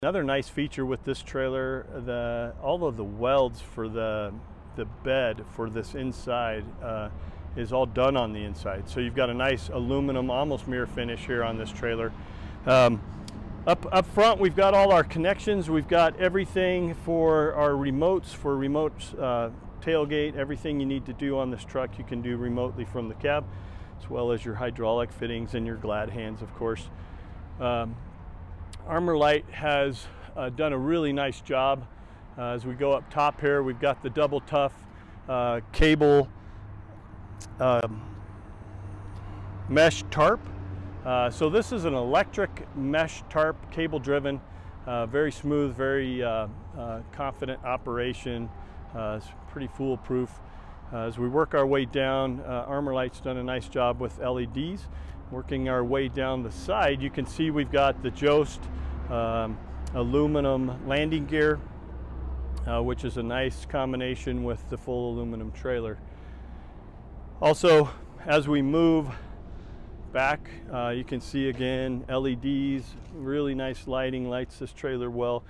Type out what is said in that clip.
Another nice feature with this trailer, the all of the welds for the the bed for this inside uh, is all done on the inside. So you've got a nice aluminum, almost mirror finish here on this trailer. Um, up, up front, we've got all our connections. We've got everything for our remotes, for remote uh, tailgate, everything you need to do on this truck you can do remotely from the cab, as well as your hydraulic fittings and your glad hands, of course. Um, Armor-Lite has uh, done a really nice job. Uh, as we go up top here, we've got the double tough uh, cable um, mesh tarp. Uh, so this is an electric mesh tarp, cable driven, uh, very smooth, very uh, confident operation. it's pretty foolproof. as we work our way down, Armor-Lite's done a nice job with LEDs. Working our way down the side, you can see we've got the Jost um, aluminum landing gear, uh, which is a nice combination with the full aluminum trailer. Also, as we move back, uh, you can see again LEDs, really nice lighting, lights this trailer well.